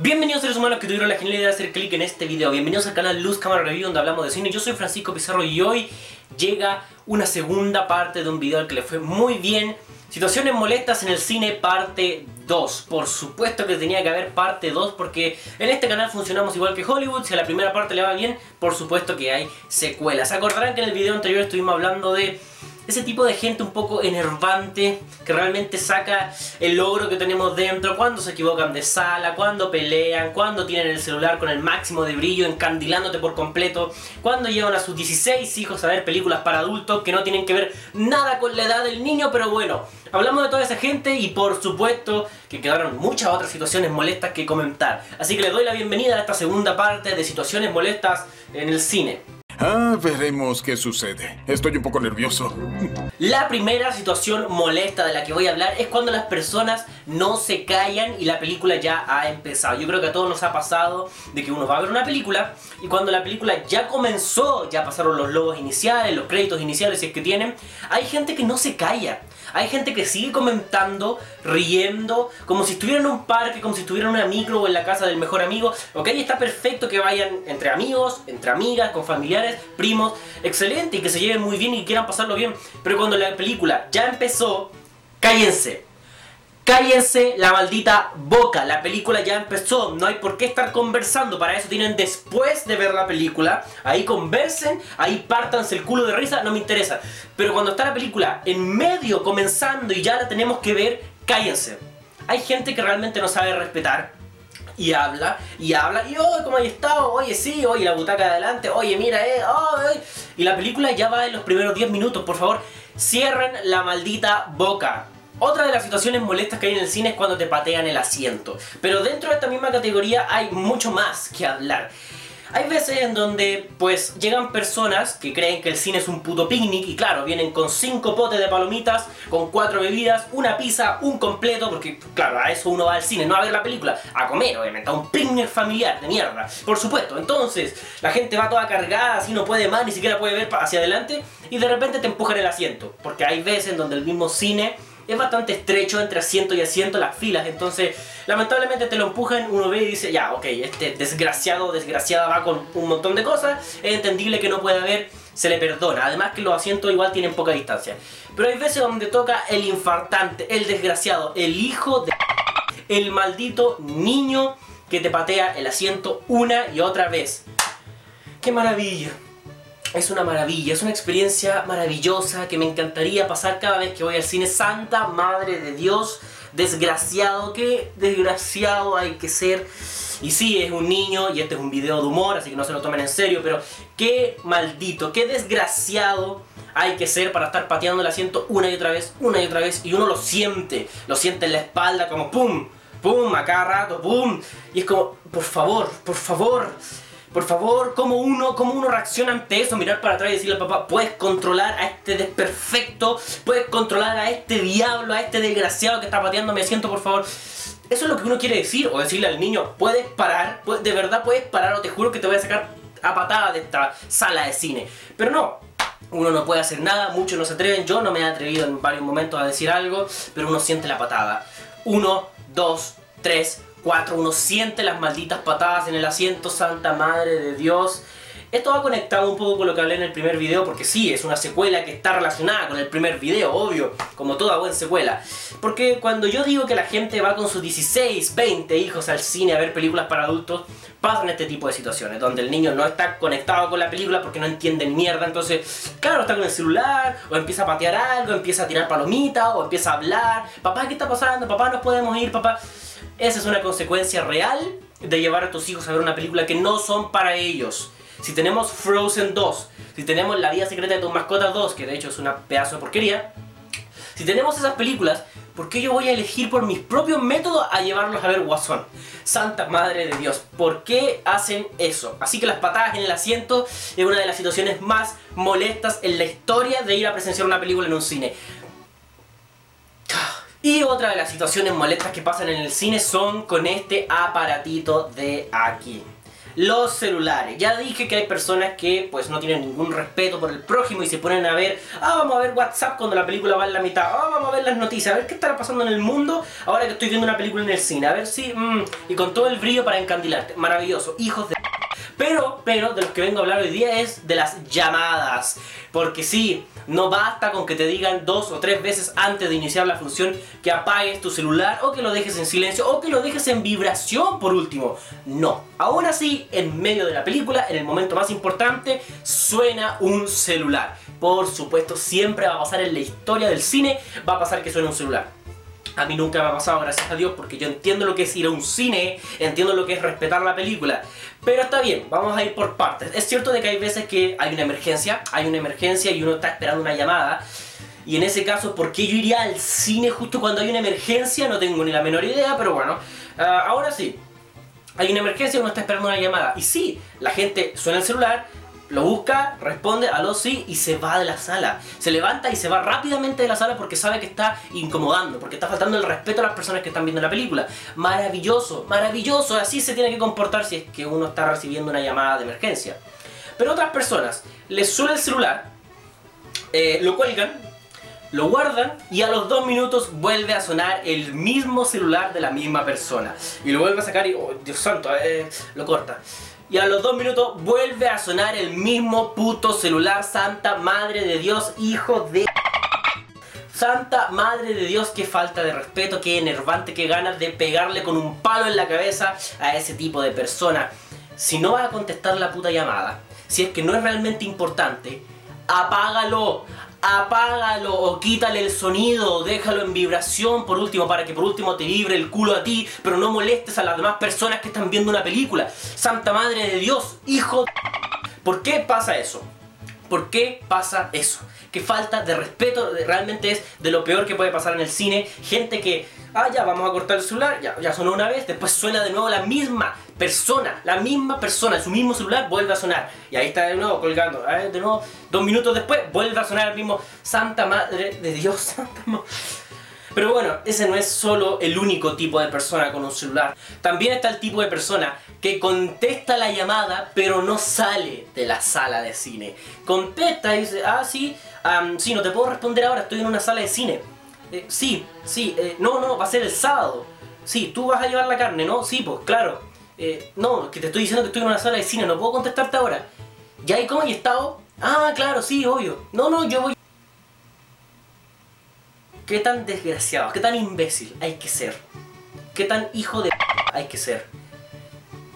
Bienvenidos seres humanos que tuvieron la genialidad de hacer clic en este video. Bienvenidos al canal Luz Cámara Review donde hablamos de cine. Yo soy Francisco Pizarro y hoy llega una segunda parte de un video al que le fue muy bien. Situaciones molestas en el cine parte 2 Por supuesto que tenía que haber parte 2 porque en este canal funcionamos igual que Hollywood. Si a la primera parte le va bien, por supuesto que hay secuelas. Se acordarán que en el video anterior estuvimos hablando de ese tipo de gente un poco enervante que realmente saca el logro que tenemos dentro cuando se equivocan de sala, cuando pelean, cuando tienen el celular con el máximo de brillo encandilándote por completo, cuando llevan a sus 16 hijos a ver películas para adultos que no tienen que ver nada con la edad del niño, pero bueno, hablamos de toda esa gente y por supuesto que quedaron muchas otras situaciones molestas que comentar. Así que les doy la bienvenida a esta segunda parte de situaciones molestas en el cine. Ah, veremos qué sucede. Estoy un poco nervioso. La primera situación molesta de la que voy a hablar es cuando las personas no se callan y la película ya ha empezado. Yo creo que a todos nos ha pasado de que uno va a ver una película y cuando la película ya comenzó, ya pasaron los logos iniciales, los créditos iniciales si es que tienen, hay gente que no se calla. Hay gente que sigue comentando, riendo, como si estuviera en un parque, como si estuviera en una micro o en la casa del mejor amigo. Ok, está perfecto que vayan entre amigos, entre amigas, con familiares, primos, excelente y que se lleven muy bien y quieran pasarlo bien. Pero cuando la película ya empezó, cállense. Cállense la maldita boca, la película ya empezó, no hay por qué estar conversando, para eso tienen después de ver la película, ahí conversen, ahí pártanse el culo de risa, no me interesa. Pero cuando está la película en medio, comenzando y ya la tenemos que ver, cállense. Hay gente que realmente no sabe respetar, y habla, y habla, y oh, ¿cómo hay estado? Oye, sí, oye, la butaca de adelante, oye, mira, eh, oh, Y la película ya va en los primeros 10 minutos, por favor, cierren la maldita boca. Otra de las situaciones molestas que hay en el cine es cuando te patean el asiento. Pero dentro de esta misma categoría hay mucho más que hablar. Hay veces en donde pues llegan personas que creen que el cine es un puto picnic y claro, vienen con cinco potes de palomitas, con cuatro bebidas, una pizza, un completo, porque claro, a eso uno va al cine, no a ver la película, a comer obviamente, a un picnic familiar de mierda, por supuesto. Entonces, la gente va toda cargada, así no puede más, ni siquiera puede ver hacia adelante y de repente te empujan el asiento, porque hay veces en donde el mismo cine es bastante estrecho entre asiento y asiento las filas, entonces lamentablemente te lo empujan, uno ve y dice, ya, ok, este desgraciado, desgraciada va con un montón de cosas, es entendible que no pueda ver, se le perdona, además que los asientos igual tienen poca distancia. Pero hay veces donde toca el infartante, el desgraciado, el hijo de... el maldito niño que te patea el asiento una y otra vez. ¡Qué maravilla! Es una maravilla, es una experiencia maravillosa que me encantaría pasar cada vez que voy al cine. Santa Madre de Dios, desgraciado, qué desgraciado hay que ser. Y sí, es un niño y este es un video de humor, así que no se lo tomen en serio, pero qué maldito, qué desgraciado hay que ser para estar pateando el asiento una y otra vez, una y otra vez, y uno lo siente, lo siente en la espalda como pum, pum, a cada rato, pum, y es como, por favor, por favor por favor, ¿cómo uno, cómo uno reacciona ante eso? Mirar para atrás y decirle al papá, puedes controlar a este desperfecto, puedes controlar a este diablo, a este desgraciado que está pateando me asiento, por favor. Eso es lo que uno quiere decir, o decirle al niño, puedes parar, de verdad puedes parar, o te juro que te voy a sacar a patada de esta sala de cine. Pero no, uno no puede hacer nada, muchos no se atreven, yo no me he atrevido en varios momentos a decir algo, pero uno siente la patada. Uno, dos, tres, 4. Uno siente las malditas patadas en el asiento, Santa Madre de Dios. Esto va conectado un poco con lo que hablé en el primer video, porque sí, es una secuela que está relacionada con el primer video, obvio, como toda buena secuela. Porque cuando yo digo que la gente va con sus 16, 20 hijos al cine a ver películas para adultos, pasan este tipo de situaciones, donde el niño no está conectado con la película porque no entiende mierda, entonces, claro, está con el celular, o empieza a patear algo, empieza a tirar palomitas, o empieza a hablar, papá, ¿qué está pasando? Papá, nos podemos ir, papá. Esa es una consecuencia real de llevar a tus hijos a ver una película que no son para ellos. Si tenemos Frozen 2, si tenemos La vida secreta de tus mascotas 2, que de hecho es una pedazo de porquería, si tenemos esas películas, ¿por qué yo voy a elegir por mis propios métodos a llevarlos a ver Guasón? Santa Madre de Dios, ¿por qué hacen eso? Así que las patadas en el asiento es una de las situaciones más molestas en la historia de ir a presenciar una película en un cine. Y otra de las situaciones molestas que pasan en el cine son con este aparatito de aquí. Los celulares. Ya dije que hay personas que pues no tienen ningún respeto por el prójimo y se ponen a ver, ah, vamos a ver WhatsApp cuando la película va en la mitad, ah, vamos a ver las noticias, a ver qué estará pasando en el mundo ahora que estoy viendo una película en el cine, a ver si, mm, y con todo el brillo para encandilarte. Maravilloso, hijos de... Pero, pero, de los que vengo a hablar hoy día es de las llamadas. Porque sí, no basta con que te digan dos o tres veces antes de iniciar la función que apagues tu celular o que lo dejes en silencio o que lo dejes en vibración por último. No. Aún así, en medio de la película, en el momento más importante, suena un celular. Por supuesto, siempre va a pasar en la historia del cine, va a pasar que suene un celular. A mí nunca me ha pasado, gracias a Dios, porque yo entiendo lo que es ir a un cine, entiendo lo que es respetar la película. Pero está bien, vamos a ir por partes. Es cierto de que hay veces que hay una emergencia, hay una emergencia y uno está esperando una llamada. Y en ese caso, ¿por qué yo iría al cine justo cuando hay una emergencia? No tengo ni la menor idea, pero bueno. Ah, ahora sí, hay una emergencia, uno está esperando una llamada. Y sí, la gente suena el celular, lo busca, responde, aló sí, y se va de la sala. Se levanta y se va rápidamente de la sala porque sabe que está incomodando, porque está faltando el respeto a las personas que están viendo la película. Maravilloso, maravilloso, así se tiene que comportar si es que uno está recibiendo una llamada de emergencia. Pero otras personas les suena el celular, eh, lo cuelgan, lo guardan y a los dos minutos vuelve a sonar el mismo celular de la misma persona. Y lo vuelve a sacar y, oh, Dios santo, eh, lo corta y a los dos minutos vuelve a sonar el mismo puto celular. Santa Madre de Dios, hijo de... Santa Madre de Dios, qué falta de respeto, qué enervante, qué ganas de pegarle con un palo en la cabeza a ese tipo de persona. Si no va a contestar la puta llamada, si es que no es realmente importante, apágalo, apágalo o quítale el sonido, déjalo en vibración por último para que por último te vibre el culo a ti, pero no molestes a las demás personas que están viendo una película. Santa Madre de Dios, hijo ¿Por qué pasa eso? ¿Por qué pasa eso? Que falta de respeto realmente es de lo peor que puede pasar en el cine. Gente que, ah, ya, vamos a cortar el celular, ya, ya sonó una vez, después suena de nuevo la misma persona, la misma persona, su mismo celular vuelve a sonar. Y ahí está de nuevo colgando. De nuevo, dos minutos después vuelve a sonar el mismo Santa Madre de Dios, Santa Madre. Pero bueno, ese no es solo el único tipo de persona con un celular. También está el tipo de persona que contesta la llamada pero no sale de la sala de cine. Contesta y dice, ah, sí, sí, no te puedo responder ahora, estoy en una sala de cine. Eh, sí, sí, eh, no, no, va a ser el sábado. Sí, tú vas a llevar la carne, ¿no? Sí, pues claro. Eh, no, que te estoy diciendo que estoy en una sala de cine, no puedo contestarte ahora. ¿Ya y cómo hay estado? Ah, claro, sí, obvio. No, no, yo voy... ¿Qué tan desgraciado, qué tan imbécil hay que ser? ¿Qué tan hijo de hay que ser?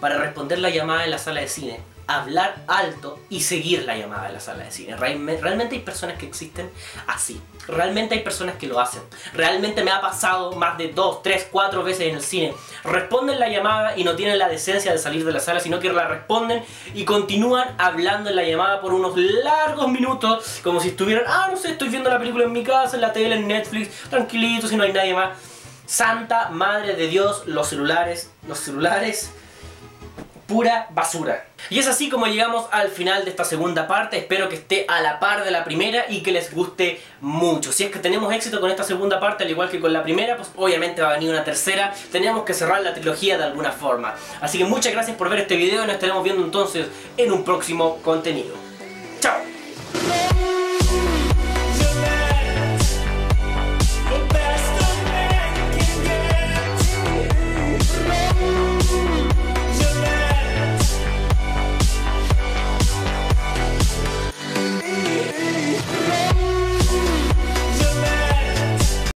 Para responder la llamada en la sala de cine hablar alto y seguir la llamada de la sala de cine. Realmente hay personas que existen así. Realmente hay personas que lo hacen. Realmente me ha pasado más de dos, tres, cuatro veces en el cine. Responden la llamada y no tienen la decencia de salir de la sala, sino que la responden y continúan hablando en la llamada por unos largos minutos, como si estuvieran, ah, no sé, estoy viendo la película en mi casa, en la tele, en Netflix, tranquilito, si no hay nadie más. Santa Madre de Dios, los celulares, los celulares basura. Y es así como llegamos al final de esta segunda parte, espero que esté a la par de la primera y que les guste mucho. Si es que tenemos éxito con esta segunda parte, al igual que con la primera, pues obviamente va a venir una tercera, tenemos que cerrar la trilogía de alguna forma. Así que muchas gracias por ver este video y nos estaremos viendo entonces en un próximo contenido.